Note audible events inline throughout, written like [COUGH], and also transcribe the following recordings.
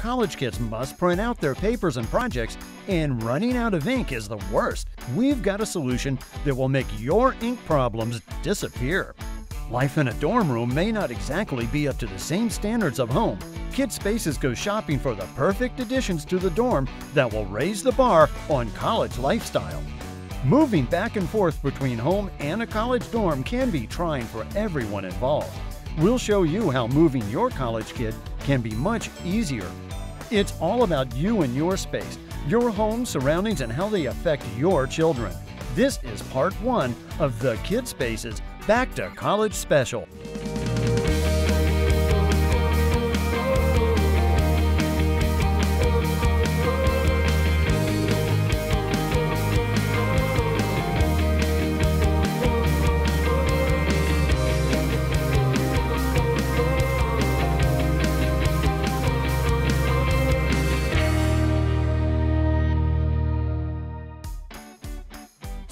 College kids must print out their papers and projects, and running out of ink is the worst. We've got a solution that will make your ink problems disappear. Life in a dorm room may not exactly be up to the same standards of home. Kid Spaces goes shopping for the perfect additions to the dorm that will raise the bar on college lifestyle. Moving back and forth between home and a college dorm can be trying for everyone involved. We'll show you how moving your college kid can be much easier. It's all about you and your space, your home surroundings, and how they affect your children. This is part one of the Kid Spaces Back to College Special.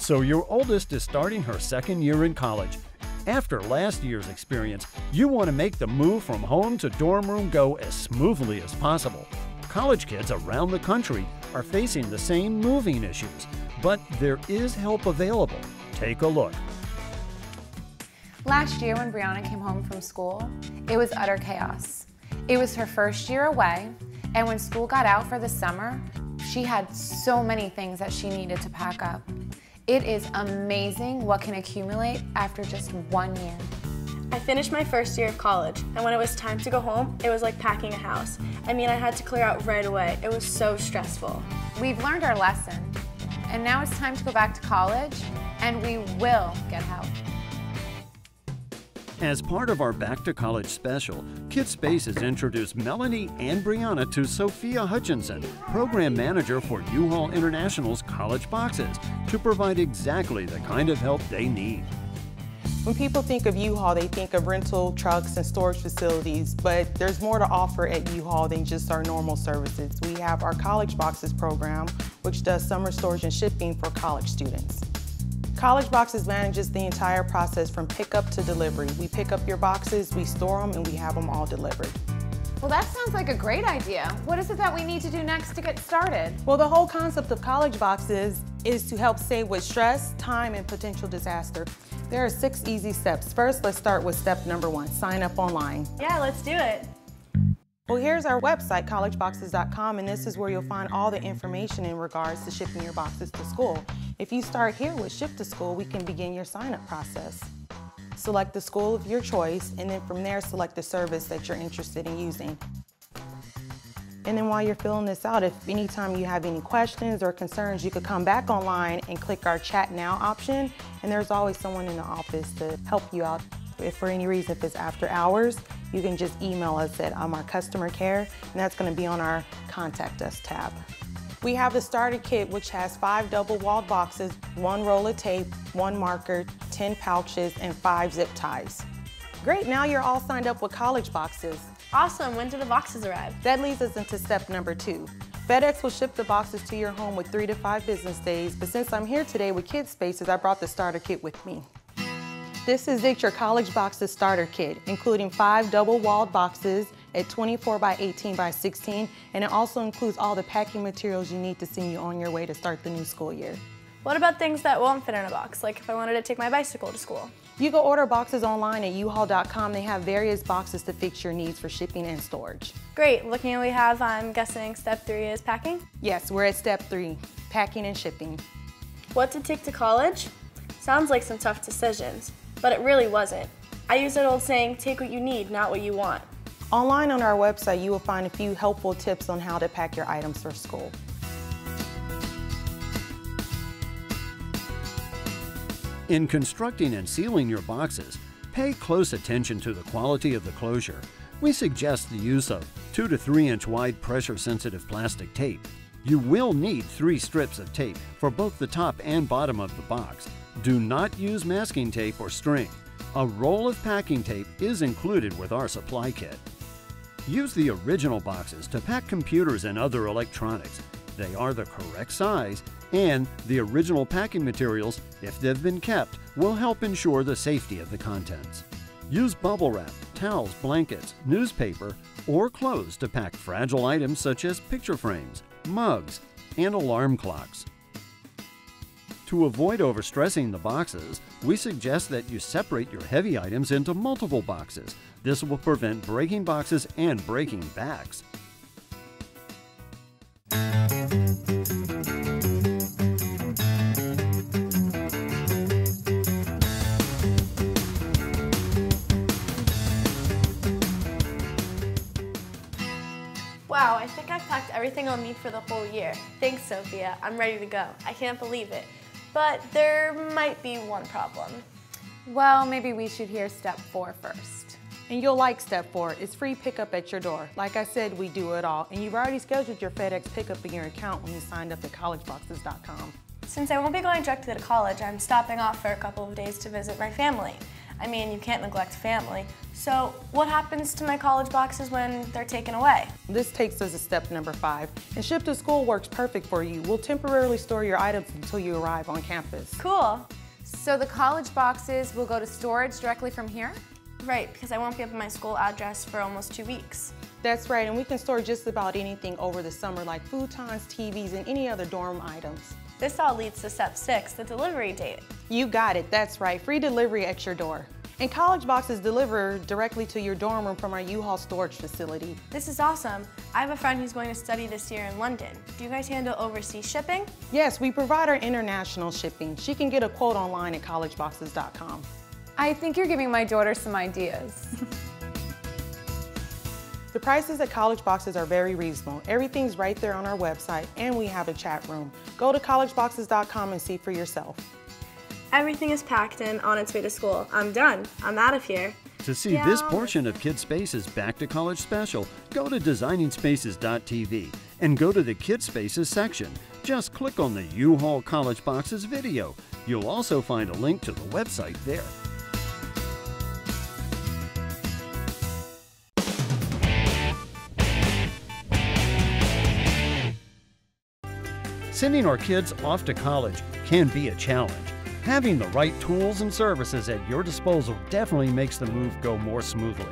So, your oldest is starting her second year in college. After last year's experience, you want to make the move from home to dorm room go as smoothly as possible. College kids around the country are facing the same moving issues, but there is help available. Take a look. Last year, when Brianna came home from school, it was utter chaos. It was her first year away, and when school got out for the summer, she had so many things that she needed to pack up. It is amazing what can accumulate after just one year. I finished my first year of college, and when it was time to go home, it was like packing a house. I mean, I had to clear out right away. It was so stressful. We've learned our lesson, and now it's time to go back to college, and we will get help. As part of our Back to College special, Kid Spaces introduced Melanie and Brianna to Sophia Hutchinson, Program Manager for U-Haul International's College Boxes, to provide exactly the kind of help they need. When people think of U-Haul, they think of rental trucks and storage facilities, but there's more to offer at U-Haul than just our normal services. We have our College Boxes program, which does summer storage and shipping for college students. College Boxes manages the entire process from pickup to delivery. We pick up your boxes, we store them, and we have them all delivered. Well, that sounds like a great idea. What is it that we need to do next to get started? Well, the whole concept of College Boxes is to help save with stress, time, and potential disaster. There are six easy steps. First, let's start with step number one, sign up online. Yeah, let's do it. Well, here's our website, collegeboxes.com, and this is where you'll find all the information in regards to shipping your boxes to school. If you start here with Ship to School, we can begin your sign-up process. Select the school of your choice, and then from there, select the service that you're interested in using. And then while you're filling this out, if anytime you have any questions or concerns, you could come back online and click our Chat Now option, and there's always someone in the office to help you out. If for any reason, if it's after hours, you can just email us at um, our customer care, and that's gonna be on our Contact Us tab. We have the starter kit, which has five double-walled boxes, one roll of tape, one marker, 10 pouches, and five zip ties. Great, now you're all signed up with college boxes. Awesome, when do the boxes arrive? That leads us into step number two. FedEx will ship the boxes to your home with three to five business days, but since I'm here today with Kid Spaces, I brought the starter kit with me. This is it, your College Boxes starter kit, including five double-walled boxes at 24 by 18 by 16, and it also includes all the packing materials you need to send you on your way to start the new school year. What about things that won't fit in a box, like if I wanted to take my bicycle to school? You can order boxes online at uhaul.com. They have various boxes to fix your needs for shipping and storage. Great, looking at what we have, I'm guessing step three is packing? Yes, we're at step three, packing and shipping. What to take to college? Sounds like some tough decisions but it really wasn't. I use that old saying, take what you need, not what you want. Online on our website, you will find a few helpful tips on how to pack your items for school. In constructing and sealing your boxes, pay close attention to the quality of the closure. We suggest the use of 2 to 3 inch wide pressure sensitive plastic tape. You will need three strips of tape for both the top and bottom of the box. Do not use masking tape or string. A roll of packing tape is included with our supply kit. Use the original boxes to pack computers and other electronics. They are the correct size, and the original packing materials, if they've been kept, will help ensure the safety of the contents. Use bubble wrap, towels, blankets, newspaper, or clothes to pack fragile items such as picture frames, mugs, and alarm clocks. To avoid overstressing the boxes, we suggest that you separate your heavy items into multiple boxes. This will prevent breaking boxes and breaking backs. Wow, I think I've packed everything I'll need for the whole year. Thanks, Sophia. I'm ready to go. I can't believe it. But there might be one problem. Well, maybe we should hear step four first. And you'll like step four. It's free pickup at your door. Like I said, we do it all. And you've already scheduled your FedEx pickup in your account when you signed up at collegeboxes.com. Since I won't be going directly to college, I'm stopping off for a couple of days to visit my family. I mean, you can't neglect family. So, what happens to my college boxes when they're taken away? This takes us to step number five. And Ship to School works perfect for you. We'll temporarily store your items until you arrive on campus. Cool. So the college boxes will go to storage directly from here? Right, because I won't be up at my school address for almost two weeks. That's right, and we can store just about anything over the summer like futons, TVs, and any other dorm items. This all leads to step six, the delivery date. You got it, that's right, free delivery at your door. And college boxes deliver directly to your dorm room from our U-Haul storage facility. This is awesome. I have a friend who's going to study this year in London. Do you guys handle overseas shipping? Yes, we provide our international shipping. She can get a quote online at collegeboxes.com. I think you're giving my daughter some ideas. [LAUGHS] The prices at College Boxes are very reasonable. Everything's right there on our website, and we have a chat room. Go to collegeboxes.com and see for yourself. Everything is packed and on its way to school. I'm done. I'm out of here. To see Yeah, this portion of Kid Spaces Back to College special, go to designingspaces.tv and go to the Kid Spaces section. Just click on the U-Haul College Boxes video. You'll also find a link to the website there. Sending our kids off to college can be a challenge. Having the right tools and services at your disposal definitely makes the move go more smoothly.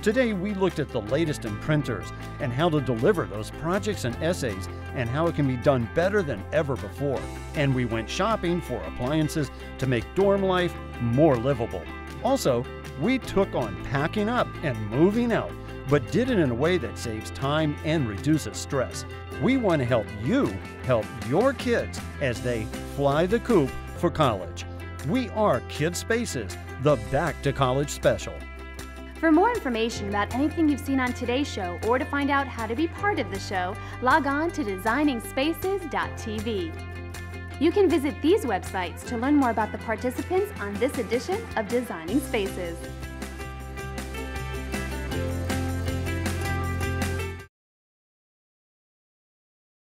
Today, we looked at the latest in printers and how to deliver those projects and essays and how it can be done better than ever before. And we went shopping for appliances to make dorm life more livable. Also, we took on packing up and moving out, but did it in a way that saves time and reduces stress. We want to help you help your kids as they fly the coop for college. We are Kid Spaces, the Back to College special. For more information about anything you've seen on today's show or to find out how to be part of the show, log on to designingspaces.tv. You can visit these websites to learn more about the participants on this edition of Designing Spaces.